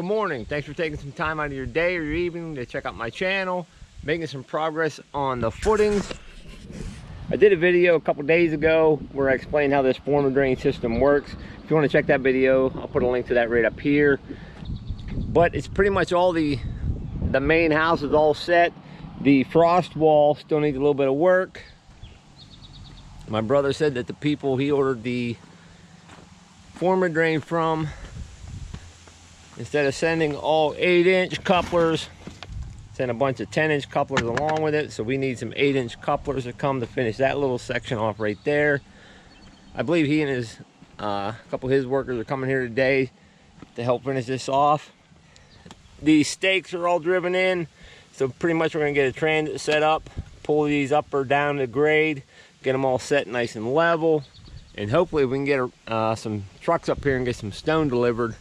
Good morning. Thanks for taking some time out of your day or your evening to check out my channel, making some progress on the footings. I did a video a couple days ago where I explained how this Form-A-Drain system works. If you want to check that video, I'll put a link to that right up here. But it's pretty much all the the main house is all set. The frost wall still needs a little bit of work. My brother said that the people he ordered the Form-A-Drain from instead of sending all 8 inch couplers send a bunch of 10 inch couplers along with it. So we need some 8 inch couplers to come to finish that little section off right there. I believe he and his uh, a couple of his workers are coming here today to help finish this off. These stakes are all driven in so pretty much we're gonna get a transit set up pull these up or down to grade get them all set nice and level and hopefully we can get uh, some trucks up here and get some stone delivered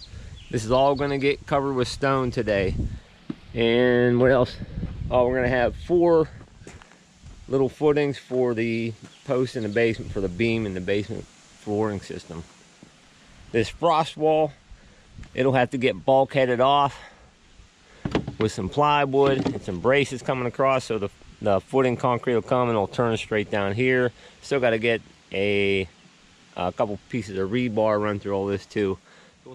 this is all going to get covered with stone today. And what else? Oh, we're going to have four little footings for the post in the basement, for the beam in the basement flooring system. This frost wall, it'll have to get bulkheaded off with some plywood and some braces coming across so the, the footing concrete will come and it'll turn straight down here. Still got to get a, a couple pieces of rebar run through all this too.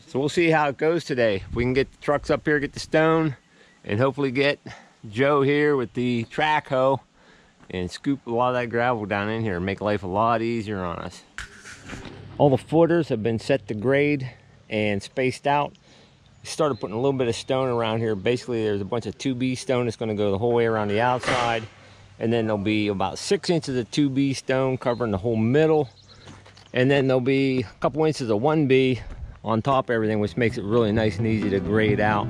So we'll see how it goes today. If we can get the trucks up here, get the stone, and hopefully get Joe here with the track hoe and scoop a lot of that gravel down in here and make life a lot easier on us. All the footers have been set to grade and spaced out. Started putting a little bit of stone around here. Basically, there's a bunch of 2B stone that's going to go the whole way around the outside. And then there'll be about six inches of 2B stone covering the whole middle. And then there'll be a couple inches of 1B on top of everything, which makes it really nice and easy to grade out.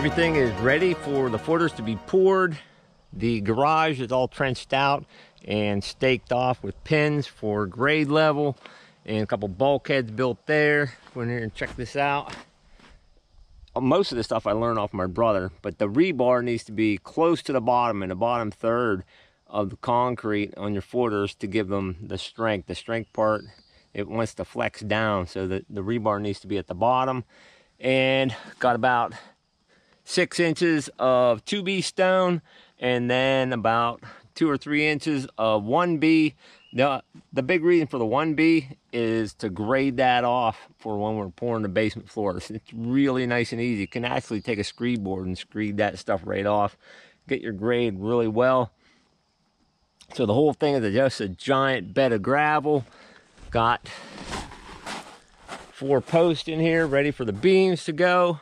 Everything is ready for the footers to be poured. The garage is all trenched out and staked off with pins for grade level and a couple bulkheads built there. Go in here and check this out. Uh, most of the stuff I learned off my brother, but the rebar needs to be close to the bottom in the bottom third of the concrete on your footers to give them the strength. The strength part, it wants to flex down, so that the rebar needs to be at the bottom. And got about six inches of 2B stone and then about two or three inches of 1B. The, the big reason for the 1B is to grade that off for when we're pouring the basement floors. It's really nice and easy. You can actually take a screed board and screed that stuff right off. Get your grade really well. So the whole thing is just a giant bed of gravel. Got four posts in here ready for the beams to go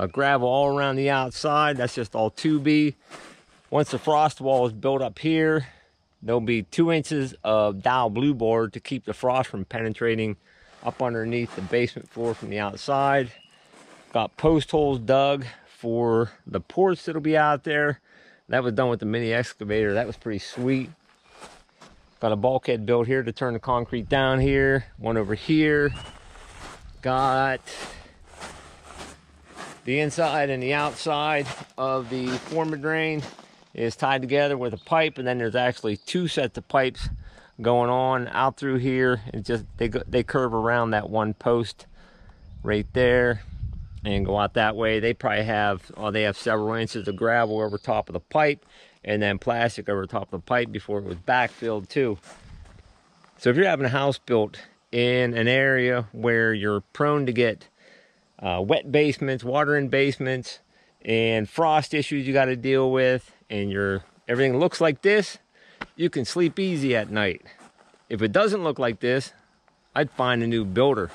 uh, gravel all around the outside. That's just all 2B. Once the frost wall is built up here, there'll be two inches of Dow blue board to keep the frost from penetrating up underneath the basement floor from the outside. Got post holes dug for the ports that'll be out there. That was done with the mini excavator. That was pretty sweet. Got a bulkhead built here to turn the concrete down here. One over here. Got the inside and the outside of the Form-A-Drain is tied together with a pipe and then there's actually two sets of pipes going on out through here. It just they go, they curve around that one post right there and go out that way. They probably have oh they have several inches of gravel over top of the pipe and then plastic over top of the pipe before it was backfilled too. So if you're having a house built in an area where you're prone to get uh, wet basements water in basements and frost issues you got to deal with and your everything looks like this you can sleep easy at night if it doesn't look like this i'd find a new builder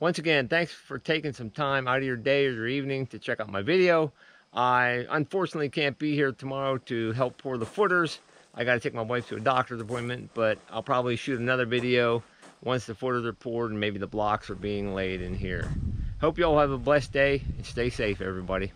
once again, thanks for taking some time out of your day or your evening to check out my video. I unfortunately can't be here tomorrow to help pour the footers. I got to take my wife to a doctor's appointment, but I'll probably shoot another video once the footers are poured and maybe the blocks are being laid in here. Hope you all have a blessed day and stay safe, everybody.